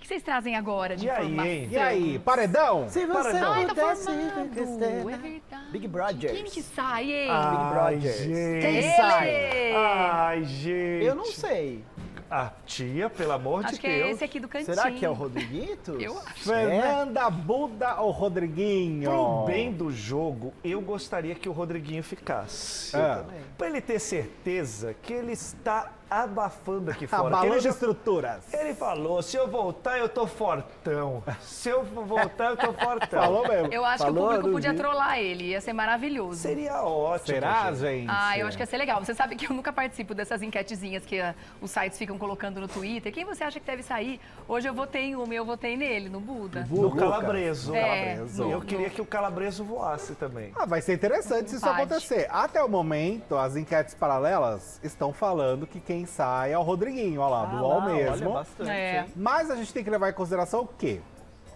que, que vocês trazem agora de E aí, informação? hein? E aí, paredão? Se você Paredão. Ai, tá conquistar- É verdade. Big Brothers. Quem que sai, hein? Big Ai, Brothers. gente. Quem Ele! sai? Ai, gente. Eu não sei. A tia, pelo amor Acho de que é Deus. esse aqui do cantinho. Será que é o Rodriguito? Eu acho. Fernanda Buda ou Rodriguinho? Pro bem do jogo, eu gostaria que o Rodriguinho ficasse. É. também. Pra ele ter certeza que ele está abafando aqui fora. que Abalando ele, já- estruturas. ele falou, se eu voltar, eu tô fortão. Se eu voltar, eu tô fortão. Falou mesmo. Eu acho Falou, que o público podia trollar ele, ia ser maravilhoso. Seria ótimo. Será, gente. Ah, eu acho que ia ser legal. Você sabe que eu nunca participo dessas enquetezinhas que ah, os sites ficam colocando no Twitter. Quem você acha que deve sair? Hoje eu votei em uma, eu votei nele, no Buda. No Lucas. calabreso. É, Calabreso. no- Eu queria que o calabreso voasse também. Ah, vai ser interessante se isso Pode. acontecer. Até o momento, as enquetes paralelas estão falando que quem sai é o Rodriguinho, olha lá, do Ah, UOL lá, mesmo. Olha bastante, É. Mas a gente tem que levar em consideração que,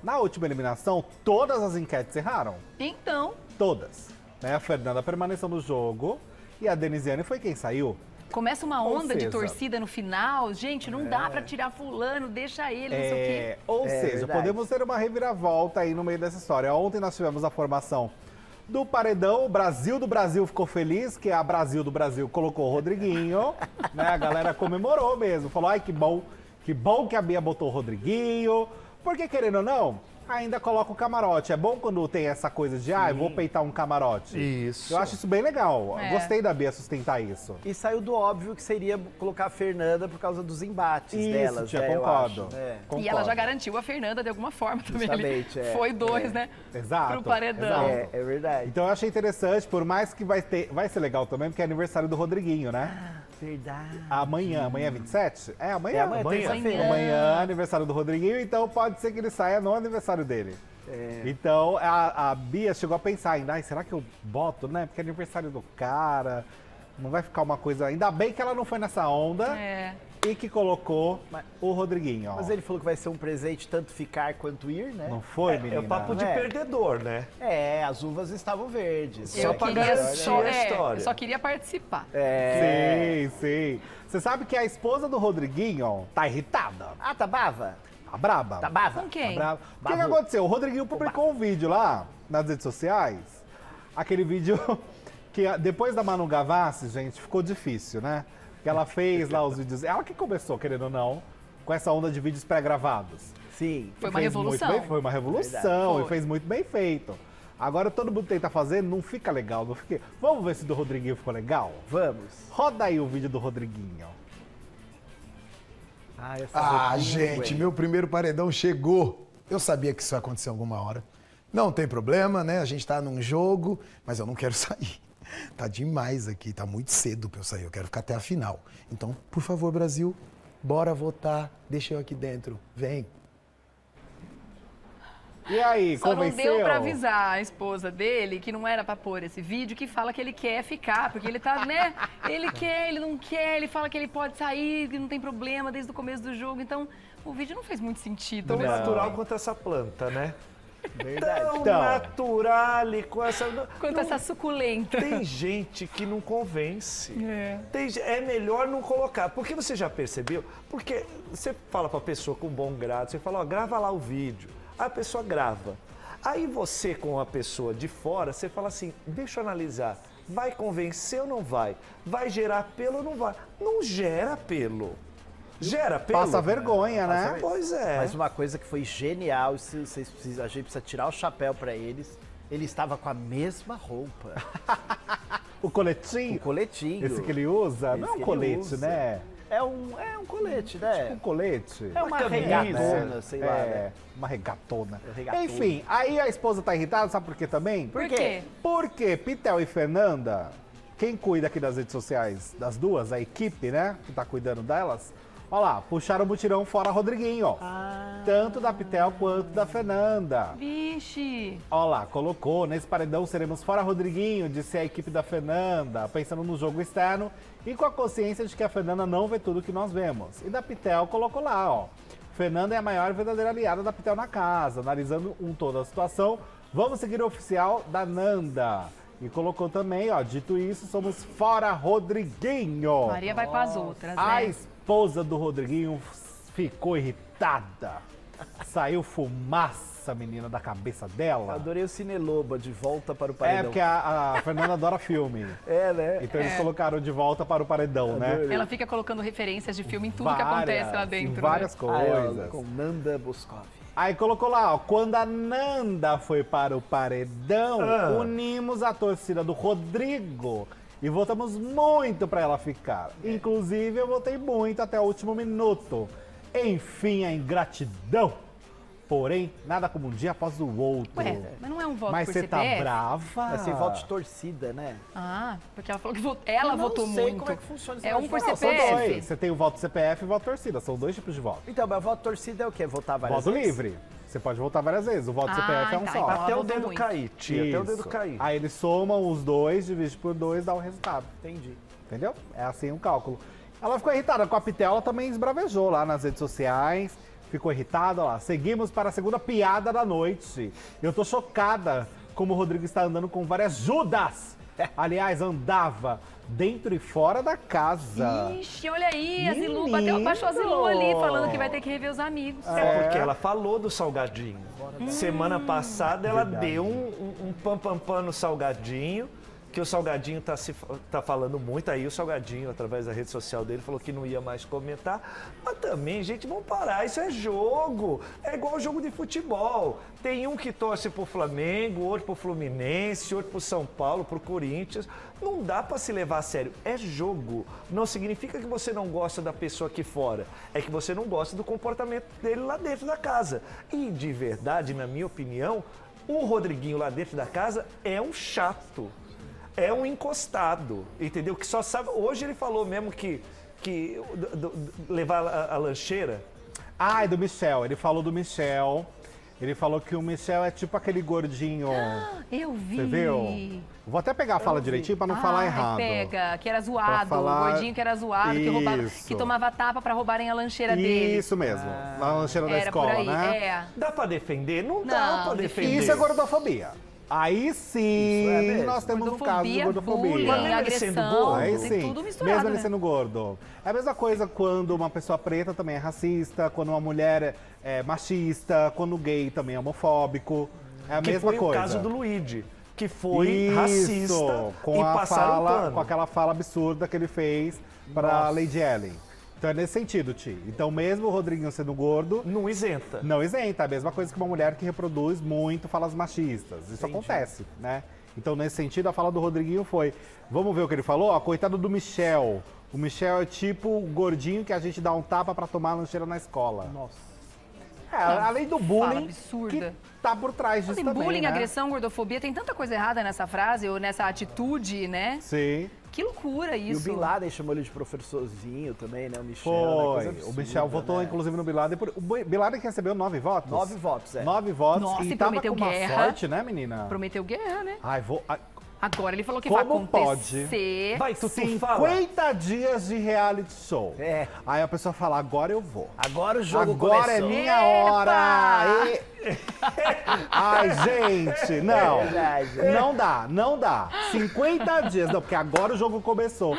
na última eliminação, todas as enquetes erraram. Então, Todas. Né? A Fernanda permaneceu no jogo e a Denisiane foi quem saiu. começa uma onda de seja- torcida no final. Gente, não dá pra tirar fulano, deixa ele, não sei o quê. É, ou É seja, verdade. podemos ter uma reviravolta aí no meio dessa história. Ontem nós tivemos a formação do Paredão, o Brasil do Brasil ficou feliz, que a Brasil do Brasil colocou o Rodriguinho, né? A galera comemorou mesmo, falou, ai que bom, que bom que a Bia botou o Rodriguinho, porque querendo ou não, ainda coloca o camarote. É bom quando tem essa coisa de, ah, eu vou peitar um camarote. Isso. Eu acho isso bem legal, É. gostei da Bia sustentar isso. E saiu do óbvio que seria colocar a Fernanda por causa dos embates Isso, delas, tia, né, eu concordo. acho. É. Concordo. E ela já garantiu a Fernanda de alguma forma também. Ele Justamente, é. Foi dois, É. né? Exato, Pro paredão. exato. É, é verdade. Então eu achei interessante, por mais que vai ter. Vai ser legal também, porque é aniversário do Rodriguinho, né? Verdade. Amanhã, amanhã é 27? É, amanhã. É amanhã, Amanhã. terça-feira. Amanhã, aniversário do Rodriguinho, então pode ser que ele saia no aniversário dele. É. Então a, a Bia chegou a pensar ainda, ai, será que eu boto, né? Porque é aniversário do cara. Não vai ficar uma coisa. Ainda bem que ela não foi nessa onda É. e que colocou Mas- o Rodriguinho. ó. Mas ele falou que vai ser um presente tanto ficar quanto ir, né? Não foi, É, menina? é o papo de É. perdedor, né? É, as uvas estavam verdes. Só eu pra queria garantir só, a é, história. eu só queria participar. É. Sim, sim. Você sabe que a esposa do Rodriguinho tá irritada. Ah, tá bava? Tá braba. Tá bava? Com quem? Tá brava. O que, que aconteceu? O Rodriguinho publicou um vídeo lá nas redes sociais. Aquele vídeo que depois da Manu Gavassi, gente, ficou difícil, né? Que ela fez lá os vídeos. Ela que começou, querendo ou não, com essa onda de vídeos pré-gravados. Sim. Foi uma fez revolução. Muito bem, foi uma revolução Verdade. e Foi. fez muito bem feito. Agora todo mundo tenta fazer, não fica legal. Não fica... Vamos ver se do Rodriguinho ficou legal? Vamos. Roda aí o vídeo do Rodriguinho. Ah, essa Ah, roupinha, gente, meu primeiro paredão chegou. Eu sabia que isso ia acontecer alguma hora. Não tem problema, né? A gente tá num jogo, mas eu não quero sair. Tá demais aqui, tá muito cedo pra eu sair. Eu quero ficar até a final. Então, por favor, Brasil, bora votar. Deixa eu aqui dentro. Vem. E aí, Só não convenceu? deu pra avisar a esposa dele que não era pra pôr esse vídeo, que fala que ele quer ficar, porque ele tá, né? Ele quer, ele não quer, ele fala que ele pode sair, que não tem problema desde o começo do jogo. Então, o vídeo não fez muito sentido. Tão né? natural quanto essa planta, né? Verdade. Tão Então. natural e com essa. Quanto não- essa suculenta. Tem gente que não convence. É. Tem é melhor não colocar. Porque você já percebeu? Porque você fala pra pessoa com bom grado, você fala, ó, grava lá o vídeo. A pessoa grava. Aí você, com a pessoa de fora, você fala assim, deixa eu analisar. Vai convencer ou não vai? Vai gerar pelo ou não vai? Não gera pelo. Gera pelo. Passa vergonha, né? Passa Pois é. Mas uma coisa que foi genial, se vocês precisam, a gente precisa tirar o chapéu pra eles. Ele estava com a mesma roupa, O coletinho, o coletinho. esse que ele usa, Esse não é um colete, usa. né? É um, é um colete, né? Um colete. É uma camisa, regatona, sei lá, É, né? uma regatona. É regatona. Enfim, aí a esposa tá irritada, sabe por quê também? Por quê? Porque Pitel e Fernanda, quem cuida aqui das redes sociais das duas, a equipe, né, que tá cuidando delas, ó lá, puxaram o mutirão fora Rodriguinho, ó. Ah. Tanto da Pitel quanto da Fernanda. Vixe. Ó lá, colocou, nesse paredão seremos fora Rodriguinho, disse a equipe da Fernanda, pensando no jogo externo e com a consciência de que a Fernanda não vê tudo que nós vemos. E da Pitel colocou lá, ó. Fernanda é a maior e verdadeira aliada da Pitel na casa, analisando um todo a situação. Vamos seguir o oficial da Nanda. E colocou também, ó, dito isso, somos fora Rodriguinho. Maria vai com as outras, A né? Esposa do Rodriguinho ficou irritada. Saiu fumaça, menina, da cabeça dela. Adorei o Cine Loba, de volta para o É, paredão. porque a, a Fernanda adora filme. É, né? Então eles colocaram de volta para o paredão, né? Ela fica colocando referências de filme em tudo que Várias, acontece lá em dentro. várias né? Ah, ela coisas. com Nanda Boscov. Aí colocou lá, ó, quando a Nanda foi para o paredão, Ah. unimos a torcida do Rodrigo e votamos muito para ela ficar. Inclusive, eu votei muito até o último minuto. Enfim, a ingratidão. Porém, nada como um dia após o outro. Ué, mas não é um voto Mas por você tá CPF? brava? Mas sem voto de torcida, né? Ah, porque ela falou que vot- ela Eu não votou sei muito. como é que funciona esse É um negócio por de voto. São CPF. dois. Você tem o voto CPF e o voto torcida. São dois tipos de voto. Então, mas voto torcida é o quê? Votar várias Voto vezes? livre. Você pode votar várias vezes. O voto Ah, CPF é um tá, só. então Até o dedo muito. cair, tia, até o dedo Isso. cair. Aí eles somam os dois, divide por dois, dá o resultado. Entendi. Entendeu? É assim o cálculo. Ela ficou irritada com a Pitel, ela também esbravejou lá nas redes sociais. Ficou irritada, lá. Seguimos para a segunda piada da noite. Eu tô chocada como o Rodrigo está andando com várias Judas. Aliás, andava dentro e fora da casa. Ixi, olha aí, a Zilu, bateu, baixou a Zilu ali, falando que vai ter que rever os amigos. É porque ela falou do salgadinho. Semana passada ela Verdade. deu um, um, um pam pam pam no salgadinho, que o salgadinho tá, se, tá falando muito. Aí o salgadinho, através da rede social dele, falou que não ia mais comentar. Mas também, gente, vamos parar. Isso é jogo. É igual jogo de futebol. Tem um que torce pro Flamengo, outro pro Fluminense, outro pro São Paulo, pro Corinthians. Não dá pra se levar a sério. É jogo. Não significa que você não gosta da pessoa aqui fora. É que você não gosta do comportamento dele lá dentro da casa. E de verdade, na minha opinião, o Rodriguinho lá dentro da casa é um chato. É um encostado, entendeu? Que só sabe. Hoje ele falou mesmo que, que do- do- levar a, a lancheira. Ai, do Michel. Ele falou do Michel. Ele falou que o Michel é tipo aquele gordinho. Eu vi. Você viu? Vou até pegar a fala direitinho pra não falar Ai, errado. pega, que era zoado, falar- o gordinho que era zoado, que, roubava, que tomava tapa pra roubarem a lancheira dele. Isso mesmo. Na lancheira da escola, aí, né? é. Dá pra defender? Não, dá Não, pra defende. defender. Isso é gordofobia. Aí sim, Isso é nós temos um caso de Gordofobia, bullying, mesmo ele sendo agressão, gordo? Aí sim, tudo misturado, mesmo ele né? sendo gordo. É a mesma coisa quando uma pessoa preta também é racista, quando uma mulher é, é machista, quando gay também é homofóbico. É a Que mesma foi coisa. o caso do Luigi, que foi Isso, racista com e a passaram fala, pano. com aquela fala absurda que ele fez para Lady Ellen. Então é nesse sentido, Ti. Então mesmo o Rodriguinho sendo gordo, Não isenta. não isenta. É a mesma coisa que uma mulher que reproduz muito falas machistas. Isso acontece, né? Então, nesse sentido, a fala do Rodriguinho foi: vamos ver o que ele falou? Ó, coitado do Michel. O Michel é tipo o gordinho que a gente dá um tapa pra tomar a lancheira na escola. Nossa. É, além do bullying absurda. que tá por trás disso Tem também, bullying, né? agressão, gordofobia, tem tanta coisa errada nessa frase ou nessa atitude, né? Sim, Que loucura E o isso. Bin Laden chamou ele de professorzinho também, né? O Michel. né? foi. Coisa o absurda, Michel votou, né? inclusive, no Bin Laden. Por... O Bin Laden que recebeu nove votos? Nove votos, é. Nove votos. Nossa, e e tava prometeu com uma guerra. sorte, né, menina? Prometeu guerra, né? Ai, vou... Agora ele falou que vai Como acontecer. Vai, Tutu, fala. 50 dias de reality show. É. Aí a pessoa fala, agora eu vou. Agora o jogo Agora é começou. minha hora! E- Ai, gente, não. verdade. Não dá, não dá. 50 dias, não, porque agora o jogo começou.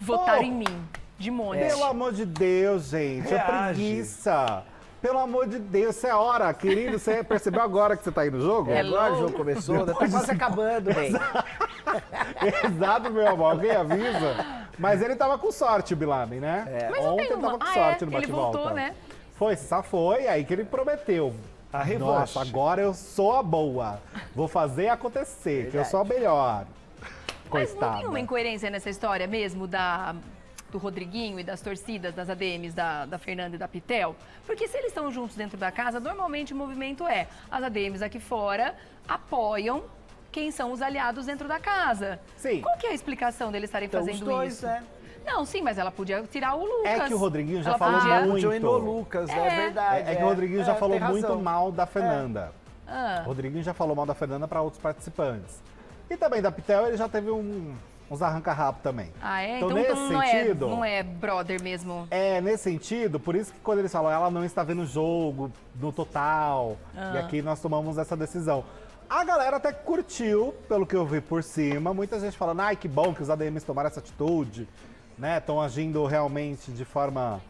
Votaram Pô, em mim, de monte. Pelo amor de Deus, gente, é Reage. preguiça. Pelo amor de Deus, isso é hora, querido. Você percebeu agora que você tá aí no jogo? É, agora o jogo começou, né? tá quase acabando, bem. Exato, meu amor. Alguém avisa? Mas ele tava com sorte, o Biladen, né? É. Mas Ontem tem ele tava com Ah, sorte é? no Ele bate-volta. voltou, né? Foi, só foi, aí que ele prometeu. A revanche. Nossa, agora eu sou a boa. Vou fazer acontecer, que eu sou a melhor. Mas não tem uma incoerência nessa história mesmo da, do Rodriguinho e das torcidas, das ADMs da, da Fernanda e da Pitel? Porque se eles estão juntos dentro da casa, normalmente o movimento é as ADMs aqui fora apoiam quem são os aliados dentro da casa. Sim. Qual que é a explicação deles estarem Então, fazendo os dois, isso? né? Não, sim, mas ela podia tirar o Lucas. É que o Rodriguinho já Ela falou podia- muito. No Lucas, é, É. verdade. É, é que o Rodriguinho já É, falou tem muito mal da Fernanda. Ah. O Rodriguinho já falou mal da Fernanda para outros participantes. E também da Pitel, ele já teve um- uns arranca-rabo também. Ah, é? Então, Então, nesse então não, sentido- é, não é brother mesmo. É, nesse sentido, por isso que quando eles falam ela não está vendo o jogo no total, Ah. e aqui nós tomamos essa decisão. A galera até curtiu, pelo que eu vi por cima. Muita gente falando, ai, que bom que os ADMs tomaram essa atitude, né? Estão agindo realmente de forma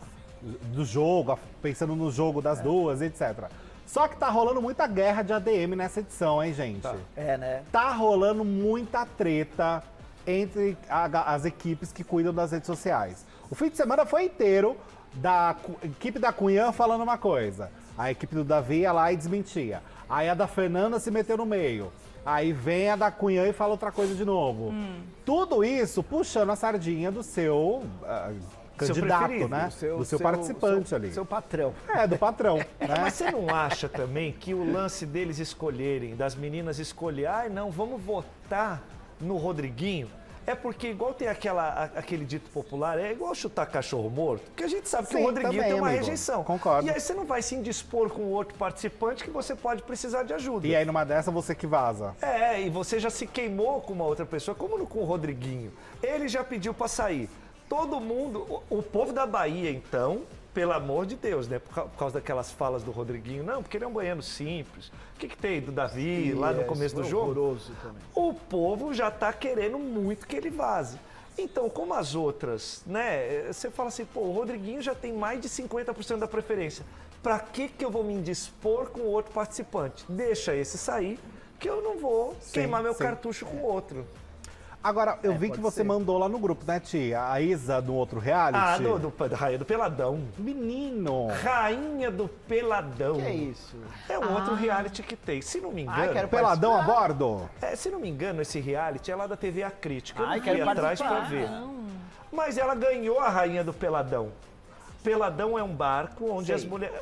do jogo, pensando no jogo das duas, etc. Só que tá rolando muita guerra de ADM nessa edição, hein, gente? É, né? Tá rolando muita treta entre a- as equipes que cuidam das redes sociais. O fim de semana foi inteiro da equipe da Cunhã falando uma coisa. A equipe do Davi ia lá e desmentia. Aí a da Fernanda se meteu no meio. Aí vem a da Cunhã e fala outra coisa de novo. Tudo isso puxando a sardinha do seu ah, Seu candidato, preferido, né? Seu- do seu, seu- participante seu- ali. Seu patrão. É, do patrão. né? Mas você não acha também que o lance deles escolherem, das meninas escolher, ai não, vamos votar no Rodriguinho? É porque, igual tem aquela, aquele dito popular, é igual chutar cachorro morto, porque a gente sabe que Sim, o Rodriguinho também, tem uma amigo. rejeição. Concordo. E aí você não vai se indispor com o outro participante que você pode precisar de ajuda. E aí numa dessa você que vaza. É, e você já se queimou com uma outra pessoa, como no- com o Rodriguinho. Ele já pediu pra sair. Todo mundo, o, o povo da Bahia, então, pelo amor de Deus, né? Por, ca- por causa daquelas falas do Rodriguinho, não, porque ele é um banhano simples. O que, que tem do Davi lá no É, começo do jogo? também. O povo já tá querendo muito que ele vaze. Então, como as outras, né? Você fala assim, pô, o Rodriguinho já tem mais de 50% da preferência. Pra que que eu vou me indispor com o outro participante? Deixa esse sair, que eu não vou queimar meu sim. cartucho com o outro. Agora, eu É, vi que você ser. mandou lá no grupo, né, tia? A Isa do outro reality. Ah, do, do, Rainha do Peladão. Menino! Rainha do Peladão. Que é isso? É um outro reality que tem. Se não me engano, Ai, quero Peladão a bordo? É, se não me engano, esse reality é lá da TV A Crítica. Eu Ai, não quero fui atrás pra ver. Mas ela ganhou a rainha do Peladão. Peladão é um barco onde Sei. as mulheres.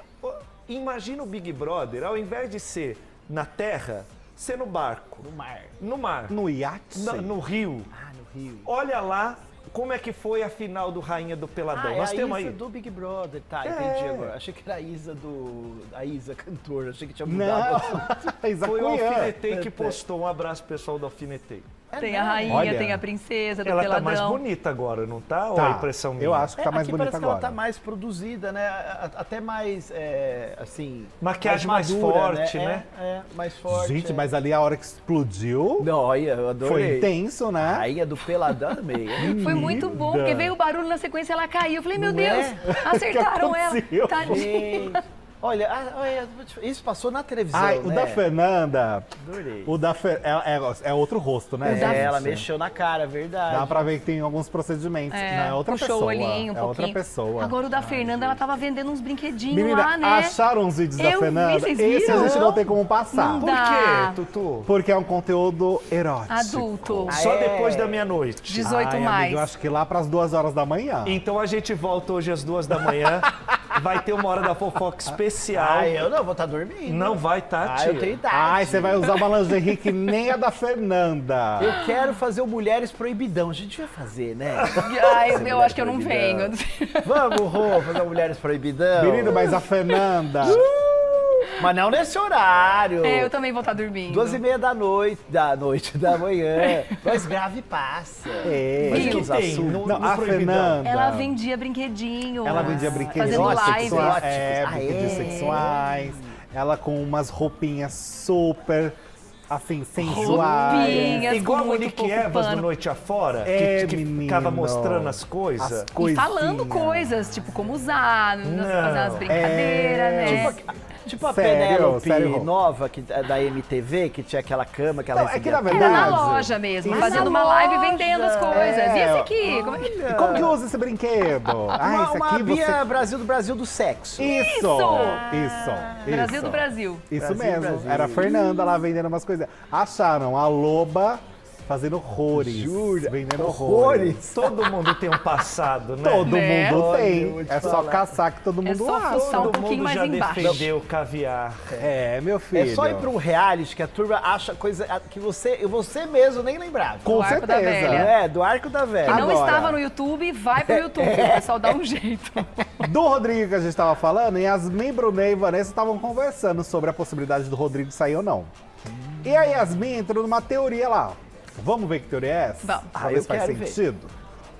Imagina o Big Brother, ao invés de ser na terra, ser no barco, No mar. no mar, No iate? na- no rio. Ah, no Rio. Olha lá como é que foi a final do Rainha do Peladão. Ah, é Nós a temos Isa aí. do Big Brother. Tá, É. entendi agora. Achei que era a Isa do... A Isa cantora. Achei que tinha Não! mudado. o Isa Foi o. Alfinetei que postou. Um abraço pessoal do Alfinetei. Tem a rainha, Olha. tem a princesa do Ela tá peladão. mais bonita agora, não tá? Ou Tá, a impressão minha? Eu acho que tá É, mais aqui bonita parece que agora. ela tá mais produzida, né? A- a- Até mais, é, assim... Maquiagem mais madura, forte, né? É, é, mais forte. Gente, é. mas ali a hora que explodiu, Não, olha, eu adorei. foi intenso, né? Rainha do Peladão meio. Foi muito bom, porque veio o barulho na sequência ela caiu. Eu falei, meu Não é? Deus, acertaram ela. aconteceu? Tadinha. Gente, olha, ah, olha, isso passou na televisão, Ai, o né? da Fernanda. Adorei. O da Fer... é, é- é outro rosto, né? É, gente? ela mexeu na cara, é verdade. Dá pra ver que tem alguns procedimentos. É, não é outra puxou pessoa. o olhinho um é outra pessoa. Agora o da Fernanda, ela tava vendendo uns brinquedinhos Menina, lá, né? acharam os vídeos da Eu vi, Fernanda? vocês Esse a gente não tem como passar. Não Por dá. quê, Tutu? Porque é um conteúdo erótico. Adulto. Só é. depois da meia-noite. 18 Ai, mais. Amigo, eu acho que lá pras duas horas da manhã. Então a gente volta hoje às duas da manhã. Vai ter uma hora da fofoca especial. Ai, eu não vou estar dormindo. Não vai estar, Ah, tia. eu tenho idade. Ai, você vai usar uma lingerie que nem a da Fernanda. Eu quero fazer o Mulheres Proibidão. A gente vai fazer, né? Ai, eu, eu acho que eu não venho. Vamos, Rô, fazer o Mulheres Proibidão. Menino, mas a Fernanda. Mas não nesse horário. É, eu também vou estar dormindo. Duas e meia da noite, da noite, da manhã. Nós grave e passa. É. Mas que Os tem no, Não, no a Proibidão? Fernanda. Ela vendia brinquedinho. Ela vendia brinquedos Fazendo live. sexuais, é, Ah, brinquedos é? sexuais. Ela com umas roupinhas super, assim, sensuais. Roupinhas. Igual a com Monique Evas do. Noite Afora, É, que, que menino. ficava mostrando as coisas. As E falando coisas, tipo, como usar, Não. fazer umas brincadeiras, É. né? Tipo, tipo a? Penélope nova que, é da MTV, que tinha aquela cama que ela Não, é que na Era verdade- na loja mesmo, Isso. fazendo uma live vendendo as coisas. E É. esse aqui? Como é que... E como que usa esse brinquedo? Ah, uma, esse uma aqui Bia você... Brasil do Brasil do sexo. Isso! Isso! Isso! Brasil do Brasil. Isso Brasil, mesmo. Brasil. Era a Fernanda lá vendendo umas coisas. Acharam a loba fazendo horrores. Jura? Vendendo Horrores? horrores. Todo mundo tem um passado, né? Todo Né? mundo Olha, tem. É só caçar que todo É mundo só acha. fuçar um Todo pouquinho mundo mais já embaixo. defendeu o caviar. É, meu filho. É só ir pra um reality que a turma acha coisa que você, você mesmo nem lembrava. Com Do Arco da certeza. Velha. É, do Arco da Que Velha. não Agora. estava no YouTube, vai pro YouTube. O pessoal dá um jeito. Do Rodrigo que a gente tava falando, Yasmin, Brunet e Vanessa estavam conversando sobre a possibilidade do Rodrigo sair ou não. E a Yasmin entrou numa teoria lá. Vamos ver que teoria é essa? Vamos. Ah, ver eu se faz quero ver. sentido.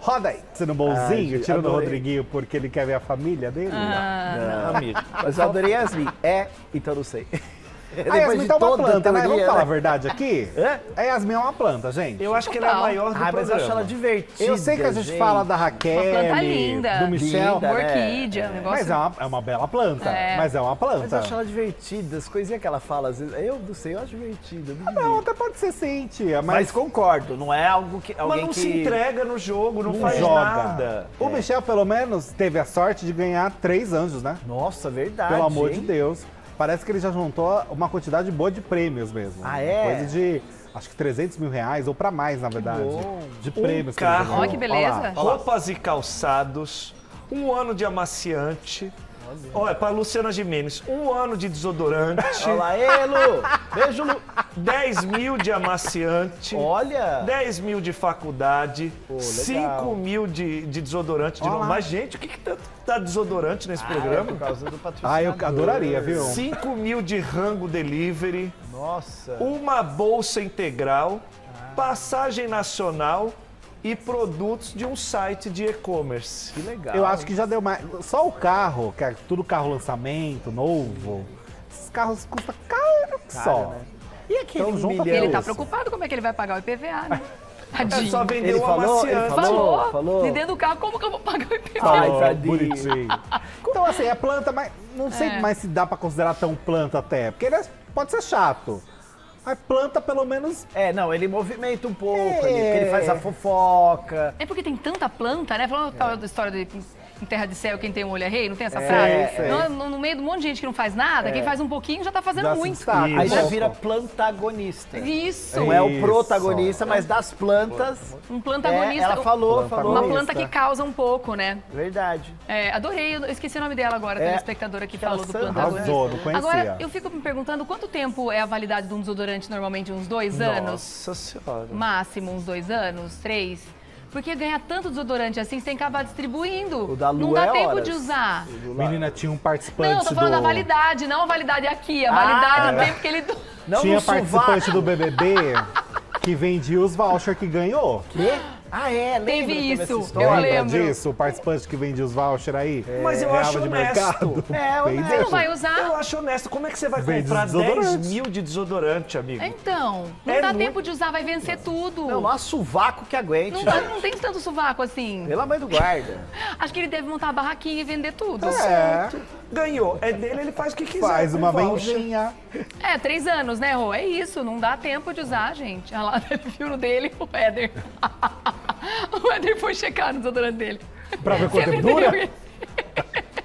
Roda aí, sendo bonzinho, gente, tirando o adorei. Rodriguinho porque ele quer ver a família dele. Ah. Amigo. Mas eu adorei Yasmin. É, então não sei. A Yasmin de tá uma planta, né? Vamos falar a né? verdade aqui? Hã? A Yasmin é uma planta, gente. Eu acho que ela é a maior do Ah, mas eu programa. acho ela divertida. Eu sei que a gente gente. fala da Raquel, Uma planta linda. do Michel, Linda, né? orquídea, um negócio. mas é uma, é uma bela planta. É. Mas é uma Mas planta. eu acho ela divertida, as coisinhas que ela fala, às vezes. Eu não sei, eu acho divertida. me Não, até pode ser sim, tia, Mas mas, concordo, não é algo que. Mas Alguém não que... se entrega no jogo, não, não faz joga. nada. O Michel, pelo menos, teve a sorte de ganhar três anjos, né? Nossa, verdade. Pelo amor de hein? Deus. Parece que ele já juntou uma quantidade boa de prêmios mesmo. Ah, é? Coisa de, acho que 300 mil reais, ou pra mais, na verdade. bom. De prêmios. que ele carro. Olha que beleza. Olha lá. Roupas e calçados, um ano de amaciante. Olha, para Luciana Gimenez, um ano de desodorante, Olha lá, Lu! Beijo, Lu! 10 mil de amaciante, Olha! 10 mil de faculdade, legal. 5 mil de, de desodorante de novo. Mas, gente, o que, que tá, tá desodorante nesse É programa? por causa do patrocinador. Ah, eu adoraria, viu? 5 mil de rango delivery, Nossa. uma bolsa integral, passagem nacional e produtos de um site de e-commerce. Que legal. Eu acho que já deu mais. Só o carro, que é tudo carro lançamento, novo. Esses carros custam caro que só. né? E aquele Então, junta milhão? Ele tá preocupado como é que ele vai pagar o IPVA, né? É Tadinho. só vender Ele o falou, ele amaciante. falou. Falou, falou. de dentro do carro, como que eu vou pagar o IPVA? Ai, tadinho. bonitinho. Então, assim, é planta, mas não sei É. mais se dá pra considerar tão planta até. Porque ele é- pode ser chato. Mas planta, pelo menos. É, não, ele movimenta um pouco É. porque ele faz a fofoca. É porque tem tanta planta, né? Falando tal da história de em terra de céu, quem tem um olho é rei, não tem essa É, frase? sei. No, no- no meio de um monte de gente que não faz nada, quem faz um pouquinho já tá fazendo Já muito. destaca. Aí já vira plantagonista. Isso. Não é o Isso. protagonista, mas das plantas. Um É, plantagonista. ela falou, falou. Uma planta que causa um pouco, né? Verdade. É, adorei, eu esqueci o nome dela agora, a É, telespectadora que falou do plantagonista. Arrasou, não conhecia. Agora, eu fico me perguntando quanto tempo é a validade de um desodorante normalmente? Uns dois anos? Nossa senhora. Máximo uns dois anos, três? Porque ganhar tanto desodorante assim, você tem que acabar distribuindo. O da Lu não dá é tempo horas. de usar. Menina, tinha um participante Não, eu tô falando do. da validade, não a validade aqui. A validade Ah, do tempo que ele... Não tinha participante sovaco. do BBB que vendia os vouchers que ganhou. Quê? Ah, é, lembra? Teve isso. Eu Lembra lembro. disso? O participante que vendia os vouchers aí? Mas eu Reava acho de honesto. mercado. É, honesto. Você não vai usar? Eu acho honesto. Como é que você vai Vende comprar desodorantes. 10 mil de desodorante, amigo? Então, não É dá muito- tempo de usar, vai vencer tudo. Não, não há sovaco que aguente. Não, dá- não tem tanto sovaco assim. Pela mãe do guarda. Acho que ele deve montar a barraquinha e vender tudo. É, Ganhou. É dele, ele faz o que quiser. faz com uma vendinha. É, três anos, né, Rô? É isso, não dá tempo de usar, gente. Olha lá, ele viu no dele o Éder. o Éder foi checar no desodorante dele. Pra ver quanto tempo dura? entendeu?